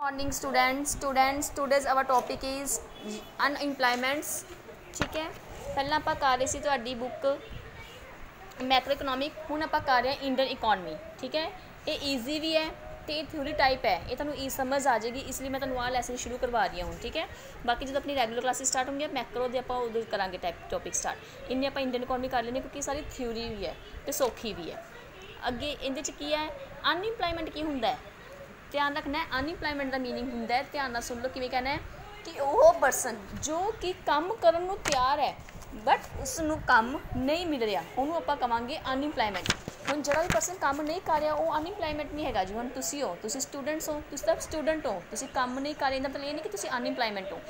morning, students. Students, today's our topic is unemployments ਠੀਕ ਹੈ ਪਹਿਲਾਂ ਆਪਾਂ ਕਰ ਰਹੇ ਸੀ ਤੁਹਾਡੀ ਬੁੱਕ ਮੈਕਰੋ ਇਕਨੋਮਿਕ ਹੁਣ ਆਪਾਂ ਕਰ ਰਹੇ ਹਾਂ ਇੰਡੀਅਨ ਇਕਨੋਮੀ ਠੀਕ ਹੈ ਇਹ ਈਜ਼ੀ ਵੀ ਹੈ ਤੇ ਇਹ ਥਿਊਰੀ ਟਾਈਪ ਹੈ ਇਹ ਤੁਹਾਨੂੰ ਈ ਸਮਝ ਆ ਜਾਏਗੀ ਇਸ ਲਈ ਮੈਂ ਤੁਹਾਨੂੰ ਆਹ ਲੈਸਨ ਸ਼ੁਰੂ ਕਰਵਾ ਰਹੀ ਹਾਂ ਹੁਣ ਠੀਕ ਹੈ ਬਾਕੀ ਜਦੋਂ ਆਪਣੀ ਰੈਗੂਲਰ ਕਲਾਸਿਸ ਸਟਾਰਟ ਹੋਣਗੀਆਂ ਮੈਕਰੋ ਦੇ ਆਪਾਂ ਉਦੋਂ ਕਰਾਂਗੇ ਟਾਈਪ ਟੌਪਿਕ ਸਟਾਰਟ ਇੰਨੇ ਆਪਾਂ ਇੰਡੀਅਨ ਇਕਨੋਮੀ ਕਰ ਲੈਣੇ ਕਿਉਂਕਿ ਸਾਰੀ ਥਿਊਰੀ ਵੀ ਹੈ ਤੇ ਸੌਖੀ ਵੀ ਹੈ ਅੱਗੇ ਇਹਦੇ ਚ ਕੀ ਹੈ ਅਨਇੰਪਲੋਇਮੈਂਟ ਕੀ ਹੁੰਦਾ ਹੈ ਧਿਆਨ ਰੱਖਣਾ ਹੈ ਅਨਇੰਪਲੋਇਮੈਂਟ ਦਾ ਮੀਨਿੰਗ ਹੁੰਦਾ ਹੈ, ਧਿਆਨ ਨਾਲ ਸੁਣ ਲਓ ਕਿਵੇਂ ਕਹਿਣਾ ਹੈ, ਕਿ ਉਹ ਪਰਸਨ ਜੋ ਕਿ ਕੰਮ ਕਰਨ ਨੂੰ ਤਿਆਰ ਹੈ ਬਟ ਉਸ ਨੂੰ ਕੰਮ ਨਹੀਂ ਮਿਲ ਰਿਹਾ, ਉਹਨੂੰ ਆਪਾਂ ਕਵਾਂਗੇ ਅਨਇੰਪਲੋਇਮੈਂਟ ਹੁਣ ਜਿਹੜਾ ਵੀ ਪਰਸਨ ਕੰਮ ਨਹੀਂ ਕਰ ਰਿਹਾ, ਉਹ ਅਨਇੰਪਲੋਇਮੈਂਟ ਨਹੀਂ ਹੈਗਾ ਜੀ, ਹੁਣ ਤੁਸੀਂ ਹੋ, ਤੁਸੀਂ ਸਟੂਡੈਂਟਸ ਹੋ, ਤੁਸੀਂ ਤਾਂ ਸਟੂਡੈਂਟ ਹੋ, ਤੁਸੀਂ ਕੰਮ ਨਹੀਂ ਕਰ ਰਹੇ ਇਹਦਾ ਮਤਲਬ ਇਹ ਨਹੀਂ ਕਿ ਤੁਸੀਂ ਅਨਇੰਪਲੋਇਮੈਂਟ ਹੋ।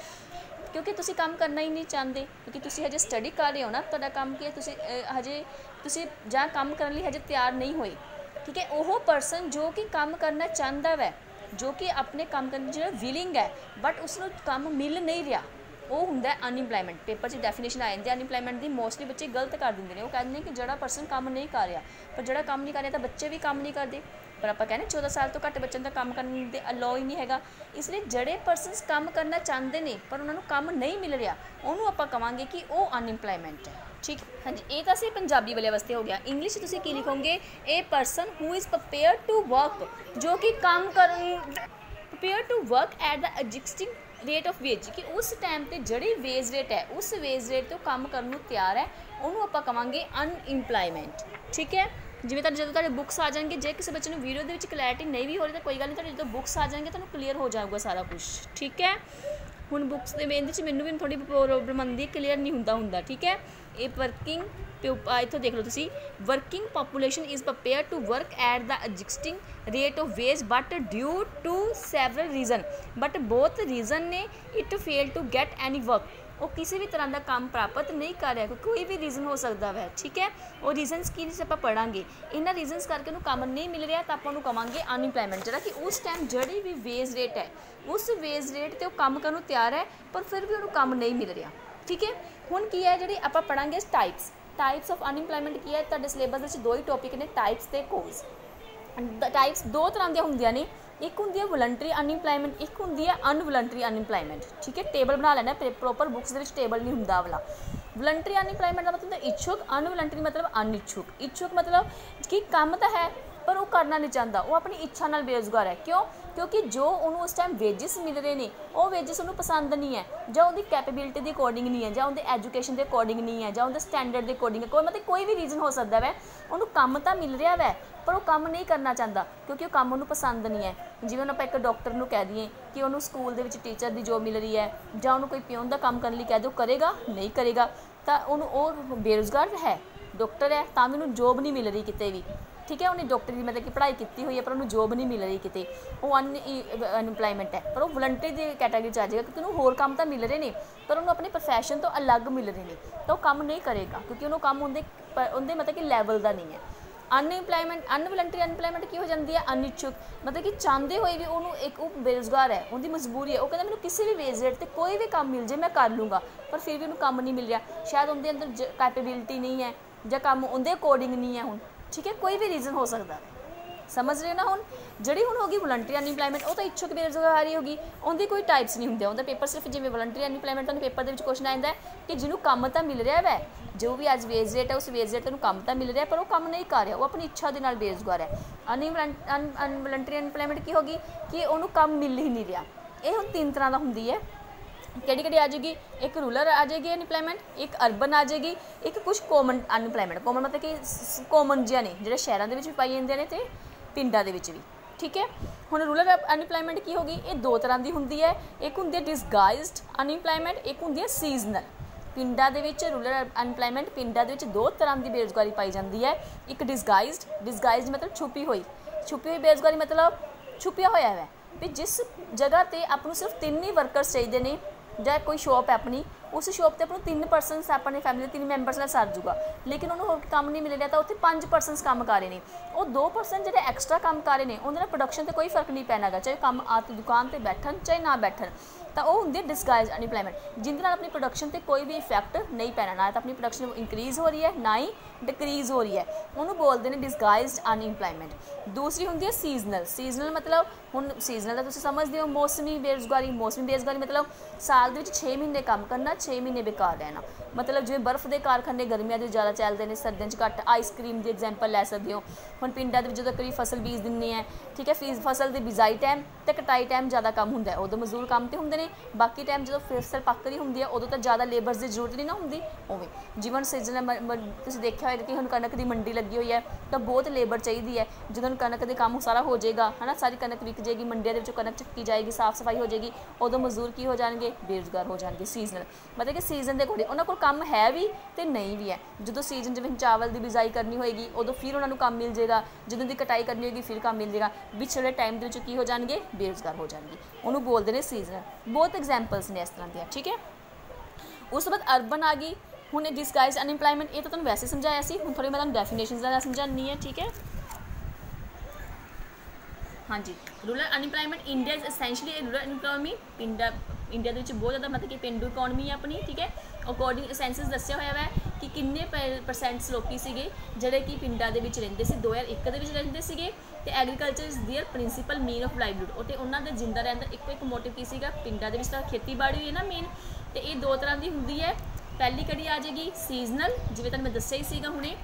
ਕਿਉਂਕਿ ਤੁਸੀਂ ਕੰਮ ਕਰਨਾ ਹੀ ਨਹੀਂ ਚਾਹੁੰਦੇ, ਕਿਉਂਕਿ ਤੁਸੀਂ ਹਜੇ ਸਟੱਡੀ ਕਰ ਰਹੇ ਹੋ ਨਾ, ਤੁਹਾਡਾ ਕੰਮ ਕੀ ਹੈ, ਤੁਸੀਂ ਹਜੇ ਤੁਸੀਂ ਜਾਂ ਕੰਮ ਕਰਨ ਲਈ ਹਜੇ ਤਿਆਰ ਨਹੀਂ ਹੋਏ। ਠੀਕ ਹੈ, ਉਹ ਪਰਸਨ ਜੋ ਕਿ ਕੰਮ ਕਰਨਾ ਚਾਹੁੰਦਾ ਵੈ ਜੋ ਕਿ ਆਪਣੇ ਕੰਮ ਕਰਨ ਜਿਹੜਾ ਵਿਲਿੰਗ ਹੈ ਬਟ ਉਸ ਨੂੰ ਕੰਮ ਮਿਲ ਨਹੀਂ ਰਿਹਾ। ਉਹ ਹੁੰਦਾ ਹੈ ਅਨਇੰਪਲੋਇਮੈਂਟ ਪੇਪਰ 'ਚ ਡੈਫੀਨੇਸ਼ਨ ਆ ਜਾਂਦੀ ਹੈ। ਅਨਇੰਪਲੋਇਮੈਂਟ ਦੀ ਮੋਸਟਲੀ ਬੱਚੇ ਗਲਤ ਕਰ ਦਿੰਦੇ ਨੇ। ਉਹ ਕਹਿੰਦੇ ਨੇ ਕਿ ਜਿਹੜਾ ਪਰਸਨ ਕੰਮ ਨਹੀਂ ਕਰ ਰਿਹਾ, ਪਰ ਜਿਹੜਾ ਕੰਮ ਨਹੀਂ ਕਰ ਰਿਹਾ ਤਾਂ ਬੱਚੇ ਵੀ ਕੰਮ ਨਹੀਂ ਕਰਦੇ। ਪਰ ਆਪਾਂ ਕਹਿੰਦੇ 14 ਸਾਲ ਤੋਂ ਘੱਟ ਬੱਚਿਆਂ ਦਾ ਕੰਮ ਕਰਨ ਦੇ ਅਲਾਉ ਹੀ ਨਹੀਂ ਹੈਗਾ। ਇਸ ਲਈ ਜਿਹੜੇ ਪਰਸਨਸ ਕੰਮ ਕਰਨਾ ਚਾਹੁੰਦੇ ਨੇ, ਪਰ ਉਹਨਾਂ ਨੂੰ ਕੰਮ ਨਹੀਂ ਮਿਲ ਰਿਹਾ, ਉਹਨੂੰ ਆਪਾਂ ਕਵਾਂਗੇ ਕਿ ਉਹ ਅਨਇੰਪਲੋਇਮੈਂਟ ਹੈ। ਠੀਕ, ਹਾਂਜੀ, ਇਹ ਤਾਂ ਸੀ ਪੰਜਾਬੀ ਵਾਲੇ ਵਾਸਤੇ ਹੋ ਗਿਆ। ਇੰਗਲਿਸ਼ ਤੁਸੀਂ ਕੀ ਲਿਖੋਗੇ? A person who is prepare to work ਜੋ ਕਿ ਕੰਮ ਕਰਨ prepare to work at the existing rate of wage ਕਿ ਉਸ ਟਾਈਮ ਤੇ ਜਿਹੜੀ ਵੇਜ ਰੇਟ ਹੈ, ਉਸ ਵੇਜ ਰੇਟ ਤੋਂ ਕੰਮ ਕਰਨ ਨੂੰ ਤਿਆਰ ਹੈ, ਉਹਨੂੰ ਆਪਾਂ ਕਵਾਂਗੇ ਅਨਇੰਪਲੋਇਮੈਂਟ ਠੀਕ ਹੈ? ਜਿਵੇਂ ਤਾਂ ਜਦੋਂ ਤੁਹਾਡੇ ਬੁੱਕਸ ਆ ਜਾਣਗੇ, ਜੇ ਕਿਸੇ ਬੱਚੇ ਨੂੰ ਵੀਡੀਓ ਦੇ ਵਿੱਚ ਕਲੈਰਿਟੀ ਨਹੀਂ ਵੀ ਹੋ ਰਹੀ, ਤਾਂ ਕੋਈ ਗੱਲ ਨਹੀਂ, ਤੁਹਾਡੇ ਜਦੋਂ ਬੁੱਕਸ ਆ ਜਾਣਗੇ, ਤੁਹਾਨੂੰ ਕਲੀਅਰ ਹੋ ਜਾਊਗਾ ਸਾਰਾ ਕੁਝ ਠੀਕ ਹੈ? ਹੁਣ ਬੁੱਕਸ ਦੇ ਇਹਦੇ ਚ ਮੈਨੂੰ ਵੀ ਥੋੜੀ ਪ੍ਰੋਬਲਮ ਆਉਂਦੀ ਕਲੀਅਰ ਨਹੀਂ ਹੁੰਦਾ ਹੁੰਦਾ, ਠੀਕ ਹੈ? ਇਹ ਵਰਕਿੰਗ ਇੱਥੋਂ ਦੇਖ ਲਓ ਤੁਸੀਂ। Working population is prepare to work at the existing rate of wage but due to several reason but both reason ਨੇ it fail to get any work ਉਹ ਕਿਸੇ ਵੀ ਤਰ੍ਹਾਂ ਦਾ ਕੰਮ ਪ੍ਰਾਪਤ ਨਹੀਂ ਕਰ ਰਿਹਾ, ਕੋਈ ਵੀ ਰੀਜ਼ਨ ਹੋ ਸਕਦਾ ਹੈ ਠੀਕ ਹੈ? ਉਹ ਰੀਜ਼ਨਸ ਕੀ ਨੇ ਆਪਾਂ ਪੜਾਂਗੇ ਇਹਨਾਂ ਰੀਜ਼ਨਸ ਕਰਕੇ ਉਹਨੂੰ ਕੰਮ ਨਹੀਂ ਮਿਲ ਰਿਹਾ ਤਾਂ ਆਪਾਂ ਉਹਨੂੰ ਕਵਾਂਗੇ ਅਨਇੰਪਲੋਇਮੈਂਟ ਜਿਹੜਾ ਕਿ ਉਸ ਟਾਈਮ ਜਿਹੜੀ ਵੀ ਵੇਜ ਰੇਟ ਹੈ, ਉਸ ਵੇਜ ਰੇਟ ਤੇ ਉਹ ਕੰਮ ਕਰਨ ਨੂੰ ਤਿਆਰ ਹੈ, ਪਰ ਫਿਰ ਵੀ ਉਹਨੂੰ ਕੰਮ ਨਹੀਂ ਮਿਲ ਰਿਹਾ, ਠੀਕ ਹੈ? ਹੁਣ ਕੀ ਹੈ ਜਿਹੜੀ ਆਪਾਂ ਪੜਾਂਗੇ ਟਾਈਪਸ ਟਾਈਪਸ ਆਫ ਅਨਇੰਪਲੋਇਮੈਂਟ ਕੀ ਹੈ? ਤੁਹਾਡੇ ਸਿਲੇਬਸ ਵਿੱਚ ਦੋ ਹੀ ਟੌਪਿਕ ਨੇ ਟਾਈਪਸ ਤੇ ਕੋਜ਼ ਟਾਈਪਸ ਦੋ ਤਰ੍ਹਾਂ ਦੀਆਂ ਹੁੰਦੀਆਂ ਨੇ ਇੱਕ ਹੁੰਦੀ ਹੈ ਵੋਲੰਟਰੀ ਅਨਇੰਪਲੋਇਮੈਂਟ ਇੱਕ ਹੁੰਦੀ ਹੈ ਅਨਵੋਲੰਟਰੀ ਅਨਇੰਪਲੋਇਮੈਂਟ ਠੀਕ ਹੈ? ਟੇਬਲ ਬਣਾ ਲੈਣਾ ਪ੍ਰੋਪਰ ਬੁੱਕਸ ਦੇ ਵਿੱਚ ਟੇਬਲ ਨਹੀਂ ਹੁੰਦਾ ਵਾਲਾ। ਵਲੰਟਰੀ ਅਨਇੰਪਲੋਇਮੈਂਟ ਦਾ ਮਤਲਬ ਹੁੰਦਾ ਇੱਛੁਕ ਅਨਵਲੰਟਰੀ ਮਤਲਬ ਅਨਿੱਛੁਕ ਇੱਛੁਕ ਮਤਲਬ ਕਿ ਕੰਮ ਤਾਂ ਹੈ, ਪਰ ਉਹ ਕਰਨਾ ਨਹੀਂ ਚਾਹੁੰਦਾ। ਉਹ ਆਪਣੀ ਇੱਛਾ ਨਾਲ ਬੇਰੁਜ਼ਗਾਰ ਹੈ। ਕਿਉਂ? ਕਿਉਂਕਿ ਜੋ ਉਹਨੂੰ ਉਸ ਟਾਈਮ ਵੇਜਸ ਮਿਲ ਰਹੇ ਨੇ, ਉਹ ਵੇਜਸ ਉਹਨੂੰ ਪਸੰਦ ਨਹੀਂ ਹੈ, ਜਾਂ ਉਹਦੀ ਕੈਪੇਬਿਲਿਟੀ ਦੇ ਅਕੋਰਡਿੰਗ ਨਹੀਂ ਹੈ, ਜਾਂ ਉਹਦੇ ਐਜੂਕੇਸ਼ਨ ਦੇ ਅਕੋਰਡਿੰਗ ਨਹੀਂ ਹੈ, ਜਾਂ ਉਹਦੇ ਸਟੈਂਡਰਡ ਦੇ ਅਕੋਰਡਿੰਗ ਕੋਈ ਮਤਲਬ ਕੋਈ ਵੀ ਰੀਜ਼ਨ ਹੋ ਸਕਦਾ ਵੈ। ਉਹਨੂੰ ਕੰਮ ਤਾਂ ਮਿਲ ਰਿਹਾ ਵੈ, ਪਰ ਉਹ ਕੰਮ ਨਹੀਂ ਕਰਨਾ ਚਾਹੁੰਦਾ, ਕਿਉਂਕਿ ਉਹ ਕੰਮ ਉਹਨੂੰ ਪਸੰਦ ਨਹੀਂ ਹੈ। ਜਿਵੇਂ ਹੁਣ ਆਪਾਂ ਇੱਕ ਡਾਕਟਰ ਨੂੰ ਕਹਿ ਦਈਏ ਕਿ ਉਹਨੂੰ ਸਕੂਲ ਦੇ ਵਿੱਚ ਟੀਚਰ ਦੀ ਜੋਬ ਮਿਲ ਰਹੀ ਹੈ, ਜਾਂ ਉਹਨੂੰ ਕੋਈ ਪਿਓਨ ਦਾ ਕੰਮ ਕਰਨ ਲਈ ਕਹਿ ਦਿਓ, ਕਰੇਗਾ, ਨਹੀਂ ਕਰੇਗਾ, ਤਾਂ ਉਹਨੂੰ ਉਹ ਬੇਰੁਜ਼ਗਾਰ ਹੈ ਡਾਕਟਰ ਹੈ, ਤਾਂ ਵੀ ਉਹਨੂੰ ਜੋਬ ਨਹੀਂ ਮਿਲ ਰਹੀ ਕਿਤੇ ਵੀ। ਠੀਕ ਹੈ, ਉਹਨੇ ਡਾਕਟਰੀ ਦੀ ਮਤਲਬ ਕਿ ਪੜ੍ਹਾਈ ਕੀਤੀ ਹੋਈ ਹੈ, ਪਰ ਉਹਨੂੰ ਜੋਬ ਨਹੀਂ ਮਿਲ ਰਹੀ ਕਿਤੇ। ਉਹ ਅਨ ਅਨਪਲਾਈਮੈਂਟ e, ਹੈ। ਪਰ ਉਹ ਵਲੰਟਰੀ ਦੀ ਕੈਟਾਗਰੀ ਚ ਆ ਜਾਏਗਾ, ਕਿਉਂਕਿ ਉਹਨੂੰ ਹੋਰ ਕੰਮ ਤਾਂ ਮਿਲ ਰਹੇ ਨੇ, ਪਰ ਉਹਨੂੰ ਆਪਣੇ ਪ੍ਰੋਫੈਸ਼ਨ ਤੋਂ ਅਲੱਗ ਮਿਲ ਰਹੇ ਨੇ। ਤਾਂ ਉਹ ਕੰਮ ਨਹੀਂ ਕਰੇਗਾ, ਕਿਉਂਕਿ ਉਹਨੂੰ ਕੰਮ ਉਹਦੇ ਉਹਦੇ ਮਤਲਬ ਕਿ ਲੈਵਲ ਦਾ ਨਹੀਂ ਹੈ। ਅਨਇੰਪਲੋਇਮੈਂਟ ਅਨਵਲੰਟਰੀ ਅਨਪਲੋਇਮੈਂਟ ਕੀ ਹੋ ਜਾਂਦੀ ਹੈ? ਅਨਿਛੁਕ। ਮਤਲਬ ਕਿ ਚਾਹੁੰਦੇ ਹੋਏ ਵੀ ਉਹਨੂੰ ਇੱਕ, ਉਹ ਬੇਰੁਜ਼ਗਾਰ ਹੈ, ਉਹਦੀ ਮਜਬੂਰੀ ਹੈ। ਉਹ ਕਹਿੰਦਾ ਮੈਨੂੰ ਕਿਸੇ ਵੀ ਵੇਜ ਰੇਟ ਤੇ ਕੋਈ ਵੀ ਕੰਮ ਮਿਲ ਜੇ, ਮੈਂ ਕਰ ਲੂੰਗਾ। ਪਰ ਫਿਰ ਵੀ ਉਹਨੂੰ ਕੰਮ ਨਹੀਂ ਮਿਲ ਰਿਹਾ। ਸ਼ਾਇਦ ਉਹਦੇ ਅੰਦਰ ਕੈਪੇਬਿਲਿਟੀ ਨਹੀਂ ਹੈ, ਜਾਂ ਕੰਮ ਉਹਦੇ ਅਕੋਰਡਿੰਗ ਨਹੀਂ ਹੈ ਹੁਣ। ਠੀਕ ਹੈ, ਕੋਈ ਵੀ ਰੀਜ਼ਨ ਹੋ ਸਕਦਾ ਸਮਝ ਰਹੇ ਨਾ ਹੁਣ? ਜਿਹੜੀ ਹੁਣ ਹੋਗੀ ਵਲੰਟਰੀ ਅਨਇੰਪਲੋਇਮੈਂਟ ਉਹ ਤਾਂ ਇੱਛੁਕ ਬੇਰੁਜ਼ਗਾਰੀ ਹੋਗੀ ਉਹਦੀ ਕੋਈ ਟਾਈਪਸ ਨਹੀਂ ਹੁੰਦੇ, ਉਹਦਾ ਪੇਪਰ ਸਿਰਫ ਜਿਵੇਂ ਵਲੰਟਰੀ ਅਨਇੰਪਲੋਇਮੈਂਟ ਤੁਹਾਨੂੰ ਪੇਪਰ ਦੇ ਵਿੱਚ ਕੁਐਸਚਨ ਆਉਂਦਾ ਹੈ ਕਿ ਜਿਹਨੂੰ ਕੰਮ ਤਾਂ ਮਿਲ ਰਿਹਾ ਵੈ, ਜੋ ਵੀ ਅੱਜ ਵੇਜ ਰੇਟ ਹੈ, ਉਸ ਵੇਜ ਰੇਟ ਨੂੰ ਕੰਮ ਤਾਂ ਮਿਲ ਰਿਹਾ, ਪਰ ਉਹ ਕੰਮ ਨਹੀਂ ਕਰ ਰਿਹਾ, ਉਹ ਆਪਣੀ ਇੱਛਾ ਦੇ ਨਾਲ ਬੇਰੁਜ਼ਗਾਰ ਹੈ। ਅਨਵਲੰਟਰੀ ਅਨਇੰਪਲੋਇਮੈਂਟ ਕੀ ਹੋਗੀ ਕਿ ਉਹਨੂੰ ਕੰਮ ਮਿਲ ਹੀ ਨਹੀਂ ਰਿਹਾ। ਇਹ ਹੁਣ ਤਿੰਨ ਤਰ੍ਹਾਂ ਦਾ ਹੁੰਦੀ ਹੈ। ਕਿਹੜੀ ਕਿਹੜੀ ਆ ਜਾਏਗੀ? ਇੱਕ ਰੂਰਲ ਆ ਜਾਏਗੀ ਅਨਪਲਾਈਮੈਂਟ ਇੱਕ ਅਰਬਨ ਆ ਜਾਏਗੀ, ਇੱਕ ਕੁਝ ਕਾਮਨ ਅਨਪਲਾਈਮੈਂਟ ਕਾਮਨ ਮਤਲਬ ਕਿ ਕਾਮਨ ਜਿਹਾ ਨੇ, ਜਿਹੜੇ ਸ਼ਹਿਰਾਂ ਦੇ ਵਿੱਚ ਵੀ ਪਾਈ ਜਾਂਦੇ ਨੇ ਤੇ ਪਿੰਡਾਂ ਦੇ ਵਿੱਚ ਵੀ। ਠੀਕ ਹੈ? ਹੁਣ ਰੂਰਲ ਅਨਪਲਾਈਮੈਂਟ ਕੀ ਹੋਗੀ ਇਹ ਦੋ ਤਰ੍ਹਾਂ ਦੀ ਹੁੰਦੀ ਹੈ। ਇੱਕ ਹੁੰਦੀ ਹੈ ਡਿਸਗਾਈਜ਼ਡ ਅਨਪਲਾਈਮੈਂਟ ਇੱਕ ਹੁੰਦੀ ਹੈ ਸੀਜ਼ਨਲ ਪਿੰਡਾਂ ਦੇ ਵਿੱਚ ਰੂਰਲ ਅਨਪਲਾਈਮੈਂਟ ਪਿੰਡਾਂ ਦੇ ਵਿੱਚ ਦੋ ਤਰ੍ਹਾਂ ਦੀ ਬੇਰੁਜ਼ਗਾਰੀ ਪਾਈ ਜਾਂਦੀ ਹੈ। ਇੱਕ ਡਿਸਗਾਈਜ਼ਡ ਡਿਸਗਾਈਜ਼ਡ ਮਤਲਬ ਛੁਪੀ ਹੋਈ। ਛੁਪੀ ਹੋਈ ਬੇਰੁਜ਼ਗਾਰੀ ਮਤਲਬ ਛੁਪਿਆ ਹੋਇਆ ਹੈ। ਵੀ ਜਿਸ ਜਗ੍ਹਾ ਤੇ ਆਪ ਨੂੰ ਸਿਰਫ ਤਿੰਨ ਹੀ ਵਰਕਰਸ ਚਾਹੀਦੇ ਨੇ ਜਾਂ ਕੋਈ ਸ਼ਾਪ ਹੈ ਆਪਣੀ, ਉਸ ਸ਼ੌਪ ਤੇ ਆਪਾਂ ਨੂੰ ਤਿੰਨ ਪਰਸਨਸ ਆਪਣੀ ਫੈਮਿਲੀ ਦੇ ਤਿੰਨ ਮੈਂਬਰਸ ਨਾਲ ਸਰ ਜੂਗਾ। ਲੇਕਿਨ ਉਹਨੂੰ ਹੋਰ ਕੰਮ ਨਹੀਂ ਮਿਲ ਰਿਹਾ ਤਾਂ ਉੱਥੇ ਪੰਜ ਪਰਸਨਸ ਕੰਮ ਕਰ ਰਹੇ ਨੇ। ਉਹ ਦੋ ਪਰਸਨ ਜਿਹੜੇ ਐਕਸਟਰਾ ਕੰਮ ਕਰ ਰਹੇ ਨੇ, ਉਹਦੇ ਨਾਲ ਪ੍ਰੋਡਕਸ਼ਨ ਤੇ ਕੋਈ ਫ਼ਰਕ ਨਹੀਂ ਪੈਣਾਗਾ, ਚਾਹੇ ਕੰਮ ਆ ਤੇ ਦੁਕਾਨ ਤੇ ਬੈਠਣ, ਚਾਹੇ ਨਾ ਬੈਠਣ। ਤਾਂ ਉਹ ਹੁੰਦੀ ਹੈ ਡਿਸਗਾਈਜ਼ ਅਨਪਲਾਈਮੈਂਟ ਜਿੰਦੇ ਨਾਲ ਆਪਣੀ ਪ੍ਰੋਡਕਸ਼ਨ ਤੇ ਕੋਈ ਵੀ ਇਫੈਕਟ ਨਹੀਂ ਪੈਣਾ, ਨਾ ਤਾਂ ਆਪਣੀ ਪ੍ਰੋਡਕਸ਼ਨ ਇਨਕਰੀਜ਼ ਹੋ ਰਹੀ ਹੈ, ਨਾ ਹੀ ਡਿਕਰੀਜ਼ ਹੋ ਰਹੀ ਹੈ। ਉਹਨੂੰ ਬੋਲਦੇ ਨੇ ਡਿਸਗਾਈਜ਼ਡ ਅਨਇੰਪਲੋਇਮੈਂਟ ਦੂਸਰੀ ਹੁੰਦੀ ਹੈ ਸੀਜ਼ਨਲ ਸੀਜ਼ਨਲ ਮਤਲਬ ਹੁਣ ਸੀਜ਼ਨਲ ਦਾ ਤੁਸੀਂ ਸਮਝਦੇ ਹੋ, ਮੌਸਮੀ ਬੇਰੁਜ਼ਗਾਰੀ ਮੌਸਮੀ ਬੇਰੁਜ਼ਗਾਰੀ ਮਤਲਬ ਸਾਲ ਦੇ ਵਿੱਚ 6 ਮਹੀਨੇ ਕੰਮ ਕਰਨਾ 6 ਮਹੀਨੇ ਬੇਕਾਰ ਰਹਿਣਾ। ਮਤਲਬ ਜਿਵੇਂ ਬਰਫ਼ ਦੇ ਕਾਰਖਾਨੇ ਗਰਮੀਆਂ ਦੇ ਜ਼ਿਆਦਾ ਚੱਲਦੇ ਨੇ, ਸਰਦੀਆਂ 'ਚ ਘੱਟ ਆਈਸਕ੍ਰੀਮ ਦੀ ਐਗਜ਼ਾਮਪਲ ਲੈ ਸਕਦੇ ਹੋ। ਹੁਣ ਪਿੰਡਾਂ ਦੇ ਵਿੱਚ ਜਦੋਂ ਕਈ ਫਸਲ ਬੀਜ ਦਿੰਨੇ ਆ, ਠੀਕ ਹੈ, ਫੀਸ ਫਸਲ ਦੀ ਬਿਜਾਈ ਟਾਈਮ ਤੇ ਕਟਾਈ ਟਾਈਮ ਜ਼ਿਆਦਾ ਕੰਮ ਹੁੰਦਾ ਉਦੋਂ ਮਜ਼ਦੂਰ ਕੰਮ ਤੇ ਹੁੰਦੇ ਨੇ, ਬਾਕੀ ਟਾਈਮ ਜਦੋਂ ਫਸਲ ਪੱਕ ਰਹੀ ਹੁੰਦੀ ਹੈ, ਉਦੋਂ ਤਾਂ ਜ਼ਿਆਦਾ ਲੇਬਰਸ ਦੀ ਜ਼ਰੂਰਤ ਨਹੀਂ ਨਾ ਹੁੰਦੀ ਉਵੇਂ। ਜਿਵੇਂ ਸੀਜ਼ਨ ਤੁਸੀਂ ਦੇਖਿਆ ਹੋਏਗਾ ਕਿ ਹੁਣ ਕਣਕ ਦੀ ਮੰਡੀ ਲੱਗੀ ਹੋਈ ਹੈ, ਤਾਂ ਬਹੁਤ ਲੇਬਰ ਚਾਹੀਦੀ ਹੈ। ਜਦੋਂ ਕਣਕ ਦੇ ਕੰਮ ਸਾਰਾ ਹੋ ਜਾਏਗਾ, ਹਨਾ, ਸਾਰੀ ਕਣਕ ਵਿਕ ਜਾਏਗੀ, ਮੰਡੀਆਂ ਦੇ ਵਿੱਚੋਂ ਕਣਕ ਚੱਕੀ ਜਾਏਗੀ, ਸਾਫ਼ ਸਫ਼ਾਈ ਹੋ ਜਾਏਗੀ, ਉਦੋਂ ਮਜ਼ਦੂਰ ਕੀ ਹੋ ਜਾਣਗੇ? ਬੇਰੁਜ਼ਗਾਰ ਹੋ ਜਾਣਗੇ ਸੀਜ਼ਨਲ ਮਤਲਬ ਕਿ ਸੀਜ਼ਨ ਦੇ ਘੋੜੇ ਉਹਨਾਂ ਕੋਲ ਕੰਮ ਹੈ ਵੀ ਤੇ ਨਹੀਂ ਵੀ ਹੈ। ਜਦੋਂ ਸੀਜ਼ਨ ਜਿਵੇਂ ਚਾਵਲ ਦੀ ਬਿਜਾਈ ਕਰਨੀ ਹੋਏਗੀ, ਉਦੋਂ ਫਿਰ ਉਹਨਾਂ ਨੂੰ ਕੰਮ ਮਿਲ ਜਾਏਗਾ। ਜਦੋਂ ਦੀ ਕਟਾਈ ਕਰਨੀ ਹੋਏਗੀ, ਫਿਰ ਕੰਮ ਮਿਲ ਜਾਏਗਾ। ਵਿਛੜੇ ਟਾਈਮ ਦੇ ਵਿੱਚ ਕੀ ਹੋ ਜਾਣਗੇ? ਬੇਰੁਜ਼ਗਾਰ ਹੋ ਜਾਣਗੇ। ਉਹਨੂੰ ਬੋਲਦੇ ਨੇ ਸੀਜ਼ਨ ਬਹੁਤ ਐਗਜ਼ਾਮਪਲਸ ਨੇ ਇਸ ਤਰ੍ਹਾਂ ਦੀਆਂ, ਠੀਕ ਹੈ? ਉਸ ਤੋਂ ਬਾਅਦ ਅਰਬਨ ਆ ਗਈ। ਹੁਣ ਡਿਸਗਾਈਜ਼ ਅਨਇੰਪਲੋਇਮੈਂਟ ਇਹ ਤਾਂ ਤੁਹਾਨੂੰ ਵੈਸੇ ਸਮਝਾਇਆ ਸੀ। ਹੁਣ ਥੋੜੀ ਮੈਂ ਤੁਹਾਨੂੰ ਡੈਫੀਨੇਸ਼ਨਸ ਦਾ ਸਮਝਾਉਣੀ ਹੈ, ਠੀਕ ਹੈ? ਹਾਂਜੀ। Rural unemployment India is essentially a rural economy ਪਿੰਡਾ ਇੰਡੀਆ ਦੇ ਵਿੱਚ ਬਹੁਤ ਜ਼ਿਆਦਾ ਮਤਲਬ ਕਿ ਪਿੰਡੂ ਇਕਨੋਮੀ ਹੈ ਆਪਣੀ, ਠੀਕ ਹੈ? ਅਕੋਰਡਿੰਗ ਸੈਂਸਸ ਦੱਸਿਆ ਹੋਇਆ ਹੈ ਕਿ ਕਿੰਨੇ ਪਰਸੈਂਟਸ ਲੋਕੀ ਸੀਗੇ ਜਿਹੜੇ ਕਿ ਪਿੰਡਾਂ ਦੇ ਵਿੱਚ ਰਹਿੰਦੇ ਸੀ 2001 ਦੇ ਵਿੱਚ ਰਹਿੰਦੇ ਸੀਗੇ ਤੇ agriculture is their principal mean of livelihood ਉਹ ਤੇ ਉਹਨਾਂ ਦੇ ਜਿੰਦਾ ਰਹਿਣ ਦਾ ਇੱਕੋ ਇੱਕ ਮੋਟਿਵ ਕੀ ਸੀਗਾ ਪਿੰਡਾਂ ਦੇ ਵਿੱਚ ਤਾਂ ਖੇਤੀਬਾੜੀ ਹੋਈ ਹੈ ਨਾ ਮੇਨ ਤੇ ਇਹ ਦੋ ਤਰ੍ਹਾਂ ਦੀ ਹੁੰਦੀ ਹੈ ਪਹਿਲੀ ਕੜੀ ਆ ਜਾਏਗੀ ਸੀਜ਼ਨਲ ਜਿਵੇਂ ਤੁਹਾਨੂੰ ਮੈਂ ਦੱਸਿਆ ਹੀ ਸੀਗਾ ਹੁਣੇ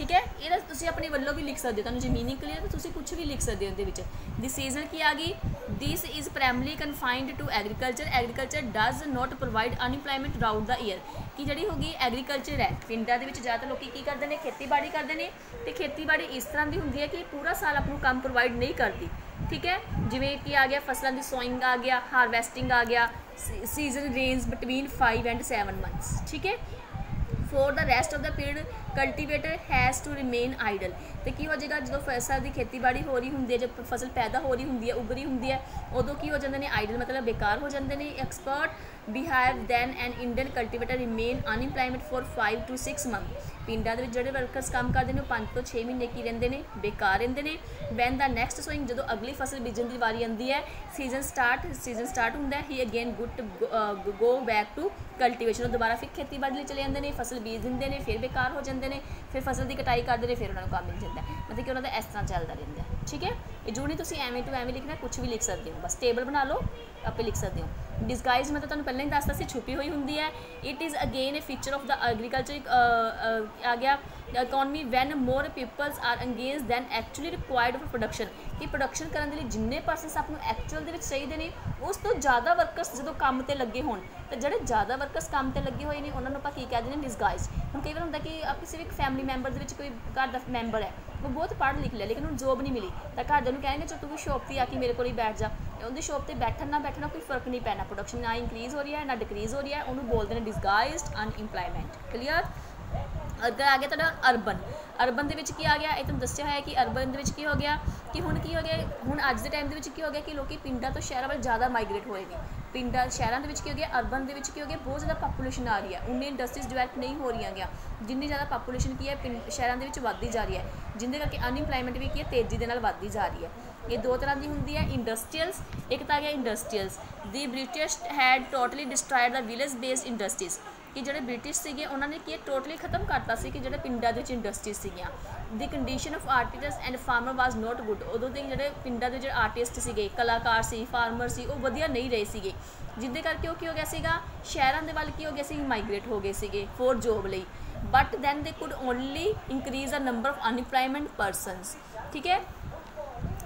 ਠੀਕ ਹੈ? ਇਹਦਾ ਤੁਸੀਂ ਆਪਣੇ ਵੱਲੋਂ ਵੀ ਲਿਖ ਸਕਦੇ ਹੋ। ਤੁਹਾਨੂੰ ਜੇ ਮੀਨਿੰਗ ਕਲੀਅਰ ਤਾਂ ਤੁਸੀਂ ਕੁਝ ਵੀ ਲਿਖ ਸਕਦੇ ਹੋ ਇਹਦੇ ਵਿੱਚ। ਦੀ ਸੀਜ਼ਨ ਕੀ ਆ ਗਈ? This is primary confined to agriculture agriculture does not provide unemployment throughout the year ਕਿ ਜਿਹੜੀ ਹੋ ਗਈ? ਐਗਰੀਕਲਚਰ ਹੈ। ਪਿੰਡਾਂ ਦੇ ਵਿੱਚ ਜ਼ਿਆਦਾ ਲੋਕੀ ਕੀ ਕਰਦੇ ਨੇ? ਖੇਤੀਬਾੜੀ ਕਰਦੇ ਨੇ। ਤੇ ਖੇਤੀਬਾੜੀ ਇਸ ਤਰ੍ਹਾਂ ਦੀ ਹੁੰਦੀ ਹੈ ਕਿ ਪੂਰਾ ਸਾਲ ਆਪ ਨੂੰ ਕੰਮ ਪ੍ਰੋਵਾਈਡ ਨਹੀਂ ਕਰਦੀ। ਠੀਕ ਹੈ? ਜਿਵੇਂ ਕਿ ਆ ਗਿਆ? ਫਸਲਾਂ ਦੀ ਸੋਇੰਗ ਆ ਗਿਆ ਹਾਰਵੈਸਟਿੰਗ ਆ ਗਿਆ season range between 5 and 7 months ਠੀਕ ਹੈ? For the rest of the period cultivator has to remain idle ਤੇ ਕੀ ਹੋ ਜਾਏਗਾ, ਜਦੋਂ ਫਸਲ ਦੀ ਖੇਤੀਬਾੜੀ ਹੋ ਰਹੀ ਹੁੰਦੀ ਹੈ, ਜਦ ਫਸਲ ਪੈਦਾ ਹੋ ਰਹੀ ਹੁੰਦੀ ਹੈ ਉਗ ਰਹੀ ਹੁੰਦੀ ਹੈ, ਉਦੋਂ ਕੀ ਹੋ ਜਾਂਦੇ ਨੇ? ਆਈਡਲ ਮਤਲਬ ਬੇਕਾਰ ਹੋ ਜਾਂਦੇ ਨੇ। Expert behave than an Indian cultivator remain unemployment for 5 to 6 month ਪਿੰਡਾਂ ਦੇ ਵਿੱਚ ਜਿਹੜੇ ਵਰਕਰਸ ਕੰਮ ਕਰਦੇ ਨੇ, ਉਹ 5 ਤੋਂ 6 ਮਹੀਨੇ ਕੀ ਰਹਿੰਦੇ ਨੇ? ਬੇਕਾਰ ਰਹਿੰਦੇ ਨੇ। ਵੈਨ ਦਾ ਨੈਕਸਟ ਸੋਇੰਗ ਜਦੋਂ ਅਗਲੀ ਫਸਲ ਬੀਜਣ ਦੀ ਵਾਰੀ ਆਉਂਦੀ ਹੈ ਸੀਜ਼ਨ ਸਟਾਰਟ ਸੀਜ਼ਨ ਸਟਾਰਟ ਹੁੰਦਾ ਹੀ again good go back to cultivation ਉਹ ਦੁਬਾਰਾ ਫਿਰ ਖੇਤੀਬਾੜੀ ਲਈ ਚਲੇ ਜਾਂਦੇ ਨੇ, ਫਸਲ ਬੀਜ ਦਿੰਦੇ ਨੇ, ਫਿਰ ਬੇਕਾਰ ਹੋ ਜਾਂਦੇ ਨੇ, ਫਿਰ ਫਸਲ ਦੀ ਕਟਾਈ ਕਰਦੇ ਨੇ, ਫਿਰ ਉਹਨਾਂ ਨੂੰ ਕੰਮ ਮਿਲ ਜਾਂਦਾ। ਮਤਲਬ ਕਿ ਉਹਨਾਂ ਦਾ ਇਸ ਤਰ੍ਹਾਂ ਚੱਲਦਾ ਰਹਿੰਦਾ। ਠੀਕ ਹੈ? ਇਹ ਜੋ ਨਹੀਂ ਤੁਸੀਂ ਐਵੇਂ ਟੂ ਐਵੇਂ ਲਿਖਣਾ ਕੁਝ ਵੀ ਲਿਖ ਸਕਦੇ ਹੋ। ਬਸ ਟੇਬਲ ਬਣਾ ਲਓ, ਆਪੇ ਲਿਖ ਸਕਦੇ ਹੋ। ਡਿਸਗਾਈਜ਼ ਮੈਂ ਤਾਂ ਤੁਹਾਨੂੰ ਪਹਿਲਾਂ ਹੀ ਦੱਸਤਾ ਸੀ, ਛੁਪੀ ਹੋਈ ਹੁੰਦੀ ਹੈ। It is again a feature of the agriculture ਆ ਗਿਆ। Economy when more peoples are engaged than actually required for production ਕਿ ਪ੍ਰੋਡਕਸ਼ਨ ਕਰਨ ਦੇ ਲਈ ਜਿੰਨੇ ਪਰਸਨਸ ਆਪ ਨੂੰ ਐਕਚੁਅਲ ਦੇ ਵਿੱਚ ਚਾਹੀਦੇ ਨੇ, ਉਸ ਤੋਂ ਜ਼ਿਆਦਾ ਵਰਕਰਸ ਜਦੋਂ ਕੰਮ ਤੇ ਲੱਗੇ ਹੋਣ, ਤੇ ਜਿਹੜੇ ਜ਼ਿਆਦਾ ਵਰਕਰਸ ਕੰਮ ਤੇ ਲੱਗੇ ਹੋਏ ਨੇ, ਉਹਨਾਂ ਨੂੰ ਆਪਾਂ ਕੀ ਕਹਿੰਦੇ ਨੇ ਡਿਸਗਾਈਜ਼ ਹੁਣ ਕਈ ਵਾਰ ਹੁੰਦਾ ਕਿ ਆਪ ਕਿਸੇ ਵੀ ਇੱਕ ਫੈਮਿਲੀ ਮੈਂਬਰ ਦੇ ਵਿੱਚ ਕੋਈ ਘਰ ਦਾ ਮੈਂਬਰ ਹੈ, ਉਹ ਬਹੁਤ ਪੜ੍ਹ ਲਿਖ ਲਿਆ, ਲੇਕਿਨ ਉਹਨੂੰ ਜੋਬ ਨਹੀਂ ਮਿਲੀ। ਤਾਂ ਘਰਦਿਆਂ ਨੂੰ ਕਹਿੰਦੇ ਚੋ ਤੂੰ ਵੀ ਸ਼ੌਪ ਤੇ ਆ ਕੇ ਮੇਰੇ ਕੋਲ ਹੀ ਬੈਠ ਜਾ। ਉਹਦੀ ਸ਼ੌਪ ਤੇ ਬੈਠਣ ਨਾ ਬੈਠਣਾ ਕੋਈ ਫ਼ਰਕ ਨਹੀਂ ਪੈਣਾ। ਪ੍ਰੋਡਕਸ਼ਨ ਨਾ ਇਨਕਰੀਜ਼ ਹੋ ਰਹੀ ਹੈ, ਨਾ ਡਿਕਰੀਜ਼ ਹੋ ਰਹੀ ਹੈ। ਉਹਨੂੰ ਬੋਲਦੇ ਨੇ ਡਿਸਗਾਈਜ਼ਡ ਅਨਇੰਪਲੋਇਮੈਂਟ ਕਲੀਅਰ ਅੱਗੇ ਆ ਗਿਆ ਤੁਹਾਡਾ ਅਰਬਨ ਅਰਬਨ ਦੇ ਵਿੱਚ ਕੀ ਆ ਗਿਆ? ਇਹ ਤੁਹਾਨੂੰ ਦੱਸਿਆ ਹੋਇਆ ਕਿ ਅਰਬਨ ਦੇ ਵਿੱਚ ਕੀ ਹੋ ਗਿਆ? ਕਿ ਹੁਣ ਕੀ ਹੋ ਗਿਆ? ਹੁਣ ਅੱਜ ਦੇ ਟਾਈਮ ਦੇ ਵਿੱਚ ਕੀ ਹੋ ਗਿਆ ਕਿ ਲੋਕੀ ਪਿੰਡਾਂ ਤੋਂ ਸ਼ਹਿਰਾਂ ਵੱਲ ਜ਼ਿਆਦਾ ਮਾਈਗ੍ਰੇਟ ਹੋਏ ਨੇ। ਪਿੰਡਾਂ, ਸ਼ਹਿਰਾਂ ਦੇ ਵਿੱਚ ਕੀ ਹੋ ਗਿਆ? ਅਰਬਨ ਦੇ ਵਿੱਚ ਕੀ ਹੋ ਗਿਆ? ਬਹੁਤ ਜ਼ਿਆਦਾ ਪਾਪੂਲੇਸ਼ਨ ਆ ਰਹੀ ਹੈ। ਉਨੇ ਇੰਡਸਟਰੀਜ਼ ਡਿਵੈਲਪ ਨਹੀਂ ਹੋ ਰਹੀਆਂ ਗਿਆ। ਜਿੰਨੀ ਜ਼ਿਆਦਾ ਪਾਪੂਲੇਸ਼ਨ ਕੀ ਹੈ? ਪਿੰਡ, ਸ਼ਹਿਰਾਂ ਦੇ ਵਿੱਚ ਵੱਧਦੀ ਜਾ ਰਹੀ ਹੈ। ਜਿੰਦੇ ਕਰਕੇ ਅਨਇੰਪਲੋਇਮੈਂਟ ਵੀ ਕੀ ਹੈ? ਤੇਜ਼ੀ ਦੇ ਨਾਲ ਵੱਧਦੀ ਜਾ ਰਹੀ ਹੈ। ਇਹ ਦੋ ਤਰ੍ਹਾਂ ਦੀ ਹੁੰਦੀ ਹੈ ਇੰਡਸਟਰੀਅਲਸ ਇੱਕ ਤਾਂ ਗਿਆ industrials the British had totally destroyed the village based industries ਕਿ ਜਿਹੜੇ ਬ੍ਰਿਟਿਸ਼ ਸੀਗੇ, ਉਹਨਾਂ ਨੇ ਕੀ ਟੋਟਲੀ ਖਤਮ ਕਰਤਾ ਸੀ ਕਿ ਜਿਹੜੇ ਪਿੰਡਾਂ ਦੇ ਵਿੱਚ ਇੰਡਸਟਰੀ ਸੀਗੀਆਂ। The condition of artists and farmer was not good ਉਦੋਂ ਦੇ ਜਿਹੜੇ ਪਿੰਡਾਂ ਦੇ ਜਿਹੜੇ ਆਰਟਿਸਟ ਸੀਗੇ, ਕਲਾਕਾਰ ਸੀ ਫਾਰਮਰ ਸੀ, ਉਹ ਵਧੀਆ ਨਹੀਂ ਰਹੇ ਸੀਗੇ। ਜਿੱਦੇ ਕਰਕੇ ਉਹ ਕੀ ਹੋ ਗਿਆ ਸੀਗਾ, ਸ਼ਹਿਰਾਂ ਦੇ ਵੱਲ ਕੀ ਹੋ ਗਿਆ ਸੀ ਮਾਈਗ੍ਰੇਟ ਹੋ ਗਏ ਸੀਗੇ ਫੋਰ ਜੋਬ ਲਈ। But then they could only increase the number of unemployment persons ਠੀਕ ਹੈ?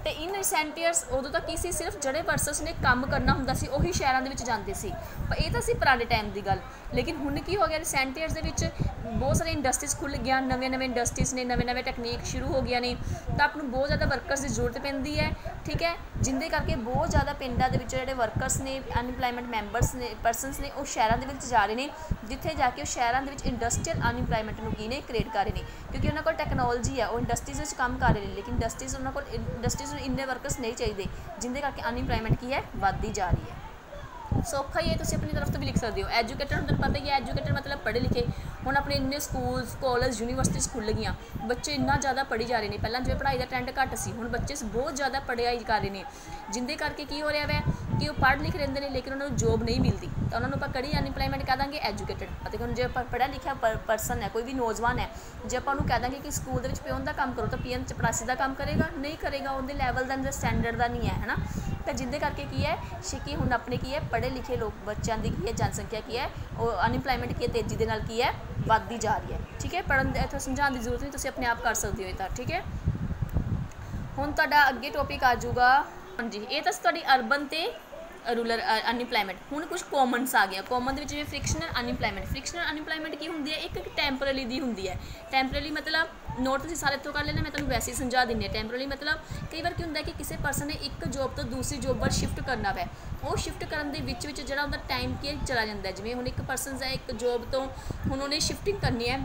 ਤੇ ਇਨ ਰੀਸੈਂਟ ਇਅਰਸ ਉਦੋਂ ਤਾਂ ਕੀ ਸੀ, ਸਿਰਫ ਜਿਹੜੇ ਪਰਸਨਸ ਨੇ ਕੰਮ ਕਰਨਾ ਹੁੰਦਾ ਸੀ, ਉਹੀ ਸ਼ਹਿਰਾਂ ਦੇ ਵਿੱਚ ਜਾਂਦੇ ਸੀ। ਪਰ ਇਹ ਤਾਂ ਸੀ ਪੁਰਾਣੇ ਟਾਈਮ ਦੀ ਗੱਲ। ਲੇਕਿਨ ਹੁਣ ਕੀ ਹੋ ਗਿਆ ਰੀਸੈਂਟ ਇਅਰਸ ਦੇ ਵਿੱਚ ਬਹੁਤ ਸਾਰੇ ਇੰਡਸਟਰੀਜ਼ ਖੁੱਲ ਗਿਆ ਨਵੇਂ ਨਵੇਂ ਇੰਡਸਟਰੀਜ਼ ਨੇ ਨਵੇਂ ਨਵੇਂ ਟੈਕਨੀਕ ਸ਼ੁਰੂ ਹੋ ਗਿਆ ਨੇ। ਤਾਂ ਆਪ ਨੂੰ ਬਹੁਤ ਜ਼ਿਆਦਾ ਵਰਕਰਸ ਦੀ ਜ਼ਰੂਰਤ ਪੈਂਦੀ ਹੈ, ਠੀਕ ਹੈ? ਜਿੰਦੇ ਕਰਕੇ ਬਹੁਤ ਜ਼ਿਆਦਾ ਪਿੰਡਾਂ ਦੇ ਵਿੱਚ ਜਿਹੜੇ ਵਰਕਰਸ ਨੇ ਅਨਇੰਪਲੋਇਮੈਂਟ ਮੈਂਬਰਸ ਨੇ ਪਰਸਨਸ ਨੇ, ਉਹ ਸ਼ਹਿਰਾਂ ਦੇ ਵਿੱਚ ਜਾ ਰਹੇ ਨੇ, ਜਿੱਥੇ ਜਾ ਕੇ ਉਹ ਸ਼ਹਿਰਾਂ ਦੇ ਵਿੱਚ ਇੰਡਸਟਰੀਅਲ ਅਨਇੰਪਲੋਇਮੈਂਟ ਨੂੰ ਕੀ ਨੇ ਕ੍ਰੀਏਟ ਕਰ ਰਹੇ ਨੇ। ਕਿਉਂਕਿ ਉਹਨਾਂ ਕੋਲ ਟੈਕਨੋਲੋਜੀ ਹੈ, ਉਹ ਇੰਡਸਟਰੀਜ਼ ਵਿੱਚ ਕੰਮ ਕਰ ਰਹੇ ਨੇ, ਲੇਕਿਨ ਇੰਡਸਟਰੀਜ਼ ਉਹਨਾਂ ਕੋਲ ਇੰਡਸਟਰੀਜ਼ ਇੰਨੇ ਵਰਕਰਸ ਨਹੀਂ ਚਾਹੀਦੇ ਜਿੰਦੇ ਕਰਕੇ ਅਨਇੰਪਲੋਇਮੈਂਟ ਕੀ ਹੈ ਵੱਧਦੀ ਜਾ ਰਹੀ ਹੈ। ਸੌਖਾ ਹੀ ਹੈ, ਤੁਸੀਂ ਆਪਣੀ ਤਰਫ ਤੋਂ ਵੀ ਲਿਖ ਸਕਦੇ ਹੋ। ਐਜੂਕੇਟਡ ਤੁਹਾਨੂੰ ਪਤਾ ਹੀ ਹੈ ਐਜੂਕੇਟਡ ਮਤਲਬ ਪੜ੍ਹੇ ਲਿਖੇ। ਹੁਣ ਆਪਣੇ ਇੰਨੇ ਸਕੂਲਸ ਕਾਲਜ ਯੂਨੀਵਰਸਿਟੀਜ਼ ਖੁੱਲ ਗਈਆਂ ਬੱਚੇ ਇੰਨਾ ਜ਼ਿਆਦਾ ਪੜ੍ਹੀ ਜਾ ਰਹੇ ਨੇ। ਪਹਿਲਾਂ ਜਿਵੇਂ ਪੜ੍ਹਾਈ ਦਾ ਟ੍ਰੈਂਡ ਘੱਟ ਸੀ, ਹੁਣ ਬੱਚੇ ਬਹੁਤ ਜ਼ਿਆਦਾ ਪੜ੍ਹਾਈ ਕਰ ਰਹੇ ਨੇ। ਜਿੰਦੇ ਕਰਕੇ ਕੀ ਹੋ ਰਿਹਾ ਵੈ? ਕਿ ਉਹ ਪੜ੍ਹ ਲਿਖ ਰਹਿੰਦੇ ਨੇ, ਲੇਕਿਨ ਉਹਨਾਂ ਨੂੰ ਜੋਬ ਨਹੀਂ ਮਿਲਦੀ। ਤਾਂ ਉਹਨਾਂ ਨੂੰ ਆਪਾਂ ਕੜੀ ਅਨਪਲਾਈਮੈਂਟ ਕਹਿ ਦਾਂਗੇ ਐਜੂਕੇਟਡ ਅਤੇ ਹੁਣ ਜੇ ਆਪਾਂ ਪੜ੍ਹਿਆ ਲਿਖਿਆ ਪਰਸਨ ਹੈ, ਕੋਈ ਵੀ ਨੌਜਵਾਨ ਹੈ, ਜੇ ਆਪਾਂ ਉਹਨੂੰ ਕਹਿ ਦਾਂਗੇ ਕਿ ਸਕੂਲ ਦੇ ਵਿੱਚ ਪਿਓਨ ਦਾ ਕੰਮ ਕਰੋ, ਤਾਂ ਪੀਐਨ ਚਪੜਾਸੀ ਦਾ ਕੰਮ ਕਰੇਗਾ, ਨਹੀਂ ਕਰੇਗਾ, ਉਹਦੇ ਲੈਵਲ ਦਾ ਸਟੈਂਡਰਡ ਦਾ ਨਹੀਂ ਹੈ, ਹੈਨਾ? ਤਾਂ ਜਿੰਦੇ ਕਰਕੇ ਕੀ ਹੈ, ਸ਼ਿਕੀ ਹੁਣ ਆਪਣੇ ਕੀ ਹੈ, ਪੜ੍ਹੇ ਲਿਖੇ ਲੋਕ ਬੱਚਿਆਂ ਦੀ ਕੀ ਹੈ, ਜਨਸੰਖਿਆ ਕੀ ਹੈ, ਉਹ ਅਨਪਲਾਈਮੈਂਟ ਕੀ ਹੈ, ਤੇਜ਼ੀ ਦੇ ਨਾਲ ਕੀ ਹੈ, ਵੱਧਦੀ ਜਾ ਰਹੀ ਹੈ, ਠੀਕ ਹੈ? ਪੜਨ ਦੇ ਇੱਥੇ ਸਮਝਾਉਣ ਦੀ ਜ਼ਰੂਰਤ ਨਹੀਂ, ਤੁਸੀਂ ਆਪਣੇ ਆਪ ਕਰ ਸਕਦੇ ਹੋ ਇਹ ਤਾਂ, ਠੀਕ ਹੈ? ਹੁਣ ਤੁਹਾਡਾ ਅੱਗੇ ਟੌਪਿਕ ਆ ਜਾਊਗਾ, ਹਾਂਜੀ, ਇਹ ਤਾਂ ਤੁਹਾਡੀ ਅਰਬਨ ਤੇ ਰੂਰਲ ਅਨਇੰਪਲੋਇਮੈਂਟ ਹੁਣ ਕੁਝ ਕਾਮਨਸ ਆ ਗਿਆ। ਕਾਮਨ ਦੇ ਵਿੱਚ ਜਿਵੇਂ ਫ੍ਰਿਕਸ਼ਨਲ ਅਨਇੰਪਲੋਇਮੈਂਟ ਫ੍ਰਿਕਸ਼ਨਲ ਅਨਇੰਪਲੋਇਮੈਂਟ ਕੀ ਹੁੰਦੀ ਹੈ? ਇੱਕ ਇੱਕ ਟੈਂਪਰੇਰੀ ਦੀ ਹੁੰਦੀ ਹੈ। ਟੈਂਪਰੇਰੀ ਮਤਲਬ ਨੋਟ ਤੁਸੀਂ ਸਾਰੇ ਇੱਥੋਂ ਕਰ ਲੈਣਾ, ਮੈਂ ਤੁਹਾਨੂੰ ਵੈਸੇ ਹੀ ਸਮਝਾ ਦਿੰਨੀ ਹਾਂ। ਟੈਂਪਰੇਰੀ ਮਤਲਬ ਕਈ ਵਾਰ ਕੀ ਹੁੰਦਾ ਕਿ ਕਿਸੇ ਪਰਸਨ ਨੇ ਇੱਕ ਜੌਬ ਤੋਂ ਦੂਸਰੀ ਜੌਬ ਵੱਲ ਸ਼ਿਫਟ ਕਰਨਾ ਹੈ ਉਹ ਸ਼ਿਫਟ ਕਰਨ ਦੇ ਵਿੱਚ ਵਿੱਚ ਜਿਹੜਾ ਉਹਦਾ ਟਾਈਮ ਕੀ ਚਲਾ ਜਾਂਦਾ ਜਿਵੇਂ ਹੁਣ ਇੱਕ ਪਰਸਨ ਹੈ, ਇੱਕ ਜੌਬ ਤੋਂ ਹੁਣ ਉਹਨੇ ਸ਼ਿਫਟਿੰਗ ਕਰਨੀ ਹੈ।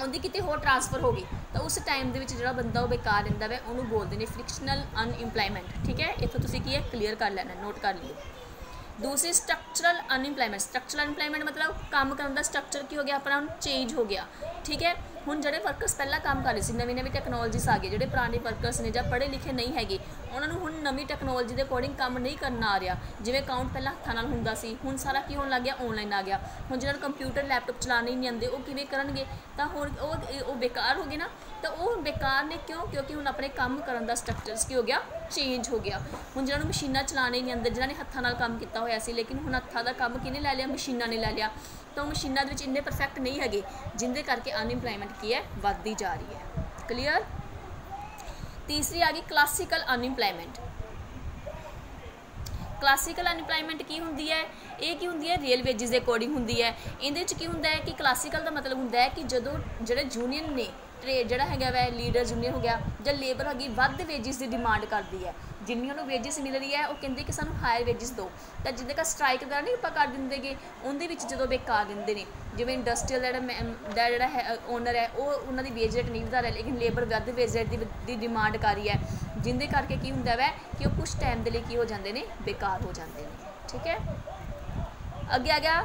ਉਹਦੀ ਕਿਤੇ ਹੋਰ ਟ੍ਰਾਂਸਫਰ ਹੋ ਗਈ, ਤਾਂ ਉਸ ਟਾਈਮ ਦੇ ਵਿੱਚ ਜਿਹੜਾ ਬੰਦਾ ਉਹ ਬੇਕਾਰ ਰਹਿੰਦਾ ਵੇ, ਉਹਨੂੰ ਬੋਲਦੇ ਨੇ ਫ੍ਰਿਕਸ਼ਨਲ ਅਨਇੰਪਲੋਇਮੈਂਟ ਠੀਕ ਹੈ? ਇੱਥੋਂ ਤੁਸੀਂ ਕੀ ਹੈ? ਕਲੀਅਰ ਕਰ ਲੈਣਾ ਨੋਟ ਕਰ ਲਿਓ। ਦੂਸਰੀ ਸਟਰਕਚਰਲ ਅਨਇੰਪਲੋਇਮੈਂਟ ਸਟਰਕਚਰਲ ਅਨਇੰਪਲੋਇਮੈਂਟ ਮਤਲਬ ਕੰਮ ਕਰਨ ਦਾ ਸਟਰਕਚਰ ਕੀ ਹੋ ਗਿਆ? ਆਪਣਾ ਚੇਂਜ ਹੋ ਗਿਆ। ਠੀਕ ਹੈ? ਹੁਣ ਜਿਹੜੇ ਵਰਕਰਸ ਪਹਿਲਾਂ ਕੰਮ ਕਰ ਰਹੇ ਸੀ, ਨਵੀਂ ਨਵੀਂ ਟੈਕਨੋਲੋਜੀਸ ਆ ਗਈ ਜਿਹੜੇ ਪੁਰਾਣੇ ਵਰਕਰਸ ਨੇ ਜਾਂ ਪੜ੍ਹੇ ਲਿਖੇ ਨਹੀਂ ਹੈਗੇ, ਉਹਨਾਂ ਨੂੰ ਹੁਣ ਨਵੀਂ ਟੈਕਨੋਲੋਜੀ ਦੇ ਅਕੋਰਡਿੰਗ ਕੰਮ ਨਹੀਂ ਕਰਨਾ ਆ ਰਿਹਾ। ਜਿਵੇਂ ਅਕਾਊਂਟ ਪਹਿਲਾਂ ਹੱਥਾਂ ਨਾਲ ਹੁੰਦਾ ਸੀ, ਹੁਣ ਸਾਰਾ ਕੀ ਹੋਣ ਲੱਗ ਗਿਆ? ਆਨਲਾਈਨ ਆ ਗਿਆ। ਹੁਣ ਜਿਹਨਾਂ ਨੂੰ ਕੰਪਿਊਟਰ ਲੈਪਟਾਪ ਚਲਾਉਣੇ ਨਹੀਂ ਆਉਂਦੇ, ਉਹ ਕਿਵੇਂ ਕਰਨਗੇ? ਤਾਂ ਹੁਣ ਉਹ ਉਹ ਬੇਕਾਰ ਹੋ ਗਏ ਨਾ। ਤਾਂ ਉਹ ਬੇਕਾਰ ਨੇ ਕਿਉਂ? ਕਿਉਂਕਿ ਹੁਣ ਆਪਣੇ ਕੰਮ ਕਰਨ ਦਾ ਸਟਰਕਚਰਸ ਕੀ ਹੋ ਗਿਆ? ਚੇਂਜ ਹੋ ਗਿਆ। ਹੁਣ ਜਿਹਨਾਂ ਨੂੰ ਮਸ਼ੀਨਾਂ ਚਲਾਣੇ ਨਹੀਂ ਆਉਂਦੇ ਜਿਨ੍ਹਾਂ ਨੇ ਹੱਥਾਂ ਨਾਲ ਕੰਮ ਕੀਤਾ ਹੋਇਆ ਸੀ, ਲੇਕਿਨ ਹੁਣ ਹੱਥਾਂ ਦਾ ਕੰਮ ਕਿਹਨੇ ਲੈ ਲਿਆ? ਮਸ਼ੀਨਾਂ ਨੇ ਲੈ ਲਿਆ। ਤਾਂ ਉਹ ਮਸ਼ੀਨਾਂ ਦੇ ਵਿੱਚ ਇੰਨੇ ਪਰਫੈਕਟ ਨਹੀਂ ਹੈਗੇ, ਜਿੰਦੇ ਕਰਕੇ ਅਨਇੰਪਲੋਇਮੈਂਟ ਕੀ ਹੈ? ਵੱਧਦੀ ਜਾ ਰਹੀ ਹੈ। ਕਲੀਅਰ ਤੀਸਰੀ ਆ ਗਈ ਕਲਾਸੀਕਲ ਅਨਇੰਪਲੋਇਮੈਂਟ ਕਲਾਸੀਕਲ ਅਨਇੰਪਲੋਇਮੈਂਟ ਕੀ ਹੁੰਦੀ ਹੈ? ਇਹ ਕੀ ਹੁੰਦੀ ਹੈ? ਰੀਅਲ ਵੇਜਸ ਦੇ ਅਕੋਰਡਿੰਗ ਹੁੰਦੀ ਹੈ। ਇਹਦੇ ਵਿੱਚ ਕੀ ਹੁੰਦਾ ਹੈ ਕਿ ਕਲਾਸੀਕਲ ਦਾ ਮਤਲਬ ਹੁੰਦਾ ਹੈ ਕਿ ਜਦੋਂ ਜਿਹੜੇ ਯੂਨੀਅਨ ਨੇ ਟ੍ਰੇਡ ਜਿਹੜਾ ਹੈਗਾ ਵੈ ਲੀਡਰ ਜੂਨੀਅਰ ਹੋ ਗਿਆ ਜਾਂ ਲੇਬਰ ਹੈਗੀ, ਵੱਧ ਵੇਜਿਸ ਦੀ ਡਿਮਾਂਡ ਕਰਦੀ ਹੈ। ਜਿੰਨੀ ਉਹਨੂੰ ਵੇਜਿਸ ਮਿਲ ਰਹੀ ਹੈ, ਉਹ ਕਹਿੰਦੇ ਕਿ ਸਾਨੂੰ ਹਾਇਰ ਵੇਜਿਸ ਦਿਓ। ਤਾਂ ਜਿੱਦੇ ਕਾ ਸਟ੍ਰਾਈਕ ਵਗੈਰਾ ਨਹੀਂ ਆਪਾਂ ਕਰ ਦਿੰਦੇਗੇ ਉਹਦੇ ਵਿੱਚ ਜਦੋਂ ਬੇਕਾਰ ਦਿੰਦੇ ਨੇ। ਜਿਵੇਂ ਇੰਡਸਟਰੀਅਲ ਜਿਹੜਾ ਦਾ ਜਿਹੜਾ ਹੈ ਓਨਰ ਹੈ, ਉਹ ਉਹਨਾਂ ਦੀ ਵੇਜ ਰੇਟ ਨਹੀਂ ਵਧਾ ਰਿਹਾ, ਲੇਕਿਨ ਲੇਬਰ ਵੱਧ ਵੇਜ ਰੇਟ ਦੀ ਦੀ ਡਿਮਾਂਡ ਕਰ ਰਹੀ ਹੈ। ਜਿੰਦੇ ਕਰਕੇ ਕੀ ਹੁੰਦਾ ਵੈ, ਕਿ ਉਹ ਕੁਝ ਟਾਈਮ ਦੇ ਲਈ ਕੀ ਹੋ ਜਾਂਦੇ ਨੇ, ਬੇਕਾਰ ਹੋ ਜਾਂਦੇ ਨੇ। ਠੀਕ ਹੈ? ਅੱਗੇ ਆ ਗਿਆ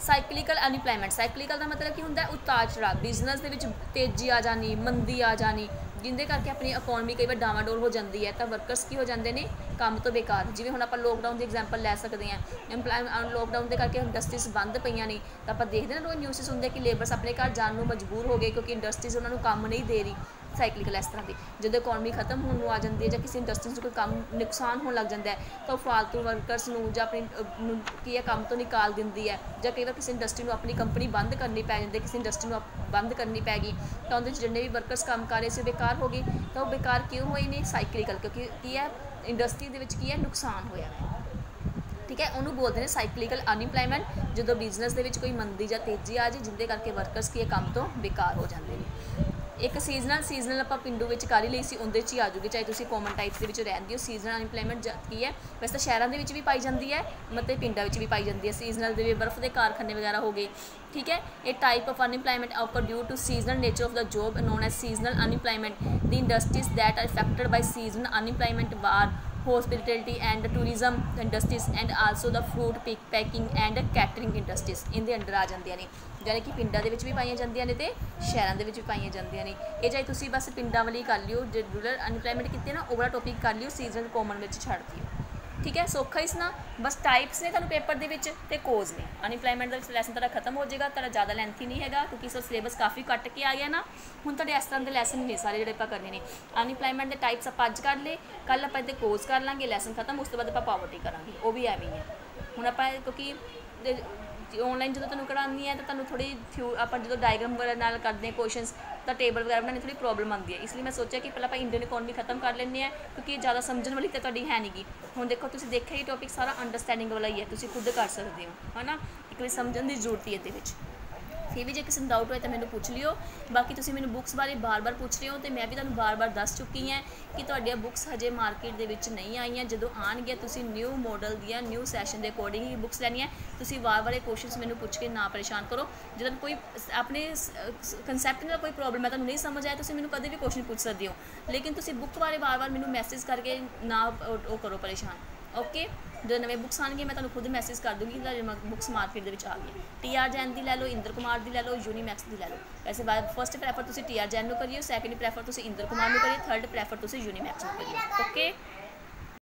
ਸਾਈਕਲੀਕਲ ਅਨਇੰਪਲੋਇਮੈਂਟ ਸਾਈਕਲੀਕਲ ਦਾ ਮਤਲਬ ਕੀ ਹੁੰਦਾ ਉਤਾਰ ਚੜਾਅ। ਬਿਜ਼ਨਸ ਦੇ ਵਿੱਚ ਤੇਜ਼ੀ ਆ ਜਾਣੀ, ਮੰਦੀ ਆ ਜਾਣੀ, ਜਿੰਦੇ ਕਰਕੇ ਆਪਣੀ ਇਕਨੋਮੀ ਕਈ ਵਾਰ ਡਾਵਾਡੋਲ ਹੋ ਜਾਂਦੀ ਹੈ। ਤਾਂ ਵਰਕਰਸ ਕੀ ਹੋ ਜਾਂਦੇ ਨੇ? ਕੰਮ ਤੋਂ ਬੇਕਾਰ। ਜਿਵੇਂ ਹੁਣ ਆਪਾਂ ਲੋਕਡਾਊਨ ਦੀ ਐਗਜ਼ਾਮਪਲ ਲੈ ਸਕਦੇ ਹਾਂ। ਇੰਪਲਾਇਮੈਂਟ ਲੋਕਡਾਊਨ ਦੇ ਕਰਕੇ ਇੰਡਸਟਰੀਜ਼ ਬੰਦ ਪਈਆਂ ਨੇ। ਤਾਂ ਆਪਾਂ ਦੇਖਦੇ ਨਾ ਰੋਜ਼ ਨਿਊਜ਼ਸ ਹੁੰਦੇ ਕਿ ਲੇਬਰਸ ਆਪਣੇ ਘਰ ਜਾਣ ਨੂੰ ਮਜਬੂਰ ਹੋ ਗਏ ਕਿਉਂਕਿ ਇੰਡਸਟਰੀਜ਼ ਉਹਨਾਂ ਨੂੰ ਕੰਮ ਨਹੀਂ ਦੇ ਰਹੀ। ਸਾਈਕਲੀਕਲ ਇਸ ਤਰ੍ਹਾਂ ਦੀ। ਜਦੋਂ ਇਕਨੋਮੀ ਖਤਮ ਹੋਣ ਨੂੰ ਆ ਜਾਂਦੀ ਹੈ ਜਾਂ ਕਿਸੇ ਇੰਡਸਟਰੀ 'ਚ ਕੋਈ ਕੰਮ ਨੁਕਸਾਨ ਹੋਣ ਲੱਗ ਜਾਂਦਾ ਹੈ, ਤਾਂ ਉਹ ਫਾਲਤੂ ਵਰਕਰਸ ਨੂੰ ਜਾਂ ਆਪਣੀ ਕੀ ਹੈ, ਕੰਮ ਤੋਂ ਨਿਕਾਲ ਦਿੰਦੀ ਹੈ ਜਾਂ ਕਈ ਵਾਰ ਕਿਸੇ ਇੰਡਸਟਰੀ ਨੂੰ ਆਪਣੀ ਕੰਪਨੀ ਬੰਦ ਕਰਨੀ ਪੈ ਜਾਂਦੀ ਕਿਸੇ ਇੰਡਸਟਰੀ ਨੂੰ ਬੰਦ ਕਰਨੀ ਪੈ ਗਈ, ਤਾਂ ਉਹਦੇ 'ਚ ਜਿੰਨੇ ਵੀ ਵਰਕਰਸ ਕੰਮ ਕਰ ਰਹੇ ਸੀ ਬੇਕਾਰ ਹੋ ਗਏ। ਤਾਂ ਉਹ ਬੇਕਾਰ ਕਿਉਂ ਹੋਏ ਨੇ? ਸਾਈਕਲੀਕਲ ਕਿਉਂਕਿ ਕੀ ਹੈ ਇੰਡਸਟਰੀ ਦੇ ਵਿੱਚ ਕੀ ਹੈ, ਨੁਕਸਾਨ ਹੋਇਆ ਠੀਕ ਹੈ, ਉਹਨੂੰ ਬੋਲਦੇ ਨੇ ਸਾਈਕਲੀਕਲ ਅਨਇੰਪਲੋਇਮੈਂਟ ਜਦੋਂ ਬਿਜ਼ਨਸ ਦੇ ਵਿੱਚ ਕੋਈ ਮੰਦੀ ਜਾਂ ਤੇਜ਼ੀ ਆ ਜੇ ਜਿੰਦੇ ਕਰਕੇ ਵਰਕਰਸ ਕੀ ਕੰਮ ਤੋਂ ਬੇਕਾਰ ਹੋ ਜਾਂਦੇ ਨੇ। ਇੱਕ ਸੀਜ਼ਨਲ ਸੀਜ਼ਨਲ ਆਪਾਂ ਪਿੰਡੂ ਵਿੱਚ ਕਰ ਹੀ ਲਈ ਸੀ, ਉਹਦੇ 'ਚ ਹੀ ਆ ਜੂਗੀ, ਚਾਹੇ ਤੁਸੀਂ ਕਾਮਨ ਟਾਈਪਸ ਦੇ ਵਿੱਚ ਰਹਿੰਦੇ ਹੋ। ਸੀਜ਼ਨਲ ਅਨਪਲੋਇਮੈਂਟ ਕੀ ਹੈ? ਵੈਸੇ ਤਾਂ ਸ਼ਹਿਰਾਂ ਦੇ ਵਿੱਚ ਵੀ ਪਾਈ ਜਾਂਦੀ ਹੈ ਮਤੇ ਪਿੰਡਾਂ ਵਿੱਚ ਵੀ ਪਾਈ ਜਾਂਦੀ ਹੈ। ਸੀਜ਼ਨਲ ਦੇ ਵੀ ਬਰਫ਼ ਦੇ ਕਾਰਖਾਨੇ ਵਗੈਰਾ ਹੋ ਗਏ, ਠੀਕ ਹੈ? ਇਹ type of unemployment occur due to seasonal nature of the job known as seasonal unemployment the industries that are affected by season unemployment are hospitality and tourism industries and also the fruit packing and catering industries ਇਹਦੇ under ਆ ਜਾਂਦੀਆਂ ਨੇ। ਜਿਹੜੇ ਕਿ ਪਿੰਡਾਂ ਦੇ ਵਿੱਚ ਵੀ ਪਾਈਆਂ ਜਾਂਦੀਆਂ ਨੇ ਤੇ ਸ਼ਹਿਰਾਂ ਦੇ ਵਿੱਚ ਵੀ ਪਾਈਆਂ ਜਾਂਦੀਆਂ ਨੇ। ਇਹ ਚਾਹੇ ਤੁਸੀਂ ਬਸ ਪਿੰਡਾਂ ਵਾਲੀ ਕਰ ਲਿਓ, ਜੇ ਰੂਰਲ ਅਨਪਲੋਇਮੈਂਟ ਕੀਤੇ ਨਾ, ਉਹ ਵਾਲਾ ਟੌਪਿਕ ਕਰ ਲਿਓ ਸੀਜ਼ਨਲ ਕਾਮਨ ਵਿੱਚ ਛੱਡ ਦਿਓ। ਠੀਕ ਹੈ, ਸੌਖਾ ਇਸ ਨਾ ਬਸ ਟਾਈਪਸ ਨੇ ਤੁਹਾਨੂੰ ਪੇਪਰ ਦੇ ਵਿੱਚ ਤੇ ਕੋਜ਼ ਨੇ। ਅਨਇੰਪਲੋਇਮੈਂਟ ਦਾ ਲੈਸਨ ਤੁਹਾਡਾ ਖਤਮ ਹੋ ਜਾਏਗਾ, ਤੁਹਾਡਾ ਜ਼ਿਆਦਾ ਲੈਂਥੀ ਨਹੀਂ ਹੈਗਾ, ਕਿਉਂਕਿ ਇਸ ਸਿਲੇਬਸ ਕਾਫੀ ਕੱਟ ਕੇ ਆ ਗਿਆ ਨਾ। ਹੁਣ ਤੁਹਾਡੇ ਇਸ ਤਰ੍ਹਾਂ ਦੇ ਲੈਸਨ ਨੇ, ਸਾਰੇ ਜਿਹੜੇ ਆਪਾਂ ਕਰਨੇ ਨੇ। ਅਨਇੰਪਲੋਇਮੈਂਟ ਦੇ ਟਾਈਪਸ ਆਪਾਂ ਅੱਜ ਕਰ ਲਏ ਕੱਲ ਆਪਾਂ ਇਹਦੇ ਕੋਜ਼ ਕਰ ਲਾਂਗੇ ਲੈਸਨ ਖਤਮ, ਉਸ ਤੋਂ ਬਾਅਦ ਆਪਾਂ ਪਾਵਰਟੀ ਕਰਾਂਗੇ। ਉਹ ਵੀ ਐਵੇਂ ਹੀ ਹੈ। ਹੁਣ ਆਪਾਂ ਕਿਉਂਕਿ ਔਨਲਾਈਨ ਜਦੋਂ ਤੁਹਾਨੂੰ ਕਢਾਉਂਦੀ ਹੈ ਤਾਂ ਤੁਹਾਨੂੰ ਥੋੜੀ ਆਪਾਂ ਜਦੋਂ ਡਾਇਗ੍ਰਾਮ ਵਗੈਰਾ ਨਾਲ ਕਰਦੇ ਹਾਂ ਕੁਐਸਚਨਸ ਤਾਂ ਟੇਬਲ ਵਗੈਰਾ ਬਣਾਉਣੀ ਥੋੜੀ ਪ੍ਰੋਬਲਮ ਆਉਂਦੀ ਹੈ। ਇਸ ਲਈ ਮੈਂ ਸੋਚਿਆ ਕਿ ਪਹਿਲਾਂ ਆਪਾਂ ਇੰਡੀਅਨ ਇਕਨੋਮੀ ਖਤਮ ਕਰ ਲੈਂਦੇ ਆ ਕਿਉਂਕਿ ਇਹ ਜ਼ਿਆਦਾ ਸਮਝਣ ਵਾਲੀ ਤਾਂ ਤੁਹਾਡੀ ਹੈ ਨਹੀਂਗੀ ਹੁਣ ਦੇਖੋ, ਤੁਸੀਂ ਦੇਖਿਆ ਹੀ ਟੌਪਿਕ ਸਾਰਾ ਅੰਡਰਸਟੈਂਡਿੰਗ ਵਾਲਾ ਹੀ ਹੈ, ਤੁਸੀਂ ਖੁਦ ਕਰ ਸਕਦੇ ਹੋ, ਹਨਾ? ਇੱਕ ਵਾਰ ਸਮਝਣ ਦੀ ਜ਼ਰੂਰਤ ਹੈ ਇਹਦੇ ਵਿੱਚ। ਫਿਰ ਵੀ ਜੇ ਕਿਸੇ ਨੂੰ ਡਾਊਟ ਹੋਏ ਤਾਂ ਮੈਨੂੰ ਪੁੱਛ ਲਿਓ। ਬਾਕੀ ਤੁਸੀਂ ਮੈਨੂੰ ਬੁੱਕਸ ਬਾਰੇ ਬਾਰ-ਬਾਰ ਪੁੱਛ ਰਹੇ ਹੋ ਤੇ ਮੈਂ ਵੀ ਤੁਹਾਨੂੰ ਬਾਰ-ਬਾਰ ਦੱਸ ਚੁੱਕੀ ਹਾਂ ਕਿ ਤੁਹਾਡੀਆਂ ਬੁੱਕਸ ਹਜੇ ਮਾਰਕੀਟ ਦੇ ਵਿੱਚ ਨਹੀਂ ਆਈਆਂ। ਜਦੋਂ ਆਣਗੇ ਤੁਸੀਂ ਨਿਊ ਮਾਡਲ ਦੀਆਂ ਨਿਊ ਸੈਸ਼ਨ ਦੇ ਅਕੋਰਡਿੰਗ ਹੀ ਬੁੱਕਸ ਲੈਣੀਆਂ। ਤੁਸੀਂ ਵਾਰ-ਵਾਰ ਇਹ ਕੁਐਸਚਨਸ ਮੈਨੂੰ ਪੁੱਛ ਕੇ ਨਾ ਪਰੇਸ਼ਾਨ ਕਰੋ। ਜਦੋਂ ਕੋਈ ਆਪਣੇ ਕਨਸੈਪਟ ਨਾਲ ਕੋਈ ਪ੍ਰੋਬਲਮ ਹੈ, ਤੁਹਾਨੂੰ ਨਹੀਂ ਸਮਝ ਆਇਆ, ਤੁਸੀਂ ਮੈਨੂੰ ਕਦੇ ਵੀ ਕੁਐਸਚਨ ਪੁੱਛ ਸਕਦੇ ਹੋ। ਲੇਕਿਨ ਤੁਸੀਂ ਬੁੱਕ ਬਾਰੇ ਵਾਰ-ਵਾਰ ਮੈਨੂੰ ਮੈਸੇਜ ਕਰਕੇ ਨਾ ਉਹ ਕਰੋ ਪਰੇਸ਼ਾਨ। ਓਕੇ ਜਦੋਂ ਨਵੇਂ ਬੁੱਕਸ ਆਉਣਗੇ, ਮੈਂ ਤੁਹਾਨੂੰ ਖੁਦ ਮੈਸੇਜ ਕਰ ਦੂੰਗੀ ਕਿ ਬੁੱਕਸ ਮਾਰਕੀਟ ਦੇ ਵਿੱਚ ਆ ਗਈਆਂ। ਟੀ ਆਰ ਜੈਨ ਦੀ ਲੈ ਲਓ, ਇੰਦਰ ਕੁਮਾਰ ਦੀ ਲੈ ਲਓ ਯੂਨੀਮੈਕਸ ਦੀ ਲੈ ਲਓ। ਵੈਸੇ ਬਾਅਦ ਫਰਸਟ ਪ੍ਰੈਫਰ ਤੁਸੀਂ ਟੀ ਆਰ ਜੈਨ ਨੂੰ ਕਰਿਓ ਸੈਕੰਡ ਪ੍ਰੈਫਰ ਤੁਸੀਂ ਇੰਦਰ ਕੁਮਾਰ ਨੂੰ ਕਰਿਓ ਥਰਡ ਪ੍ਰੈਫਰ ਤੁਸੀਂ ਯੂਨੀਮੈਕਸ ਨੂੰ ਕਰਿਓ। ਓਕੇ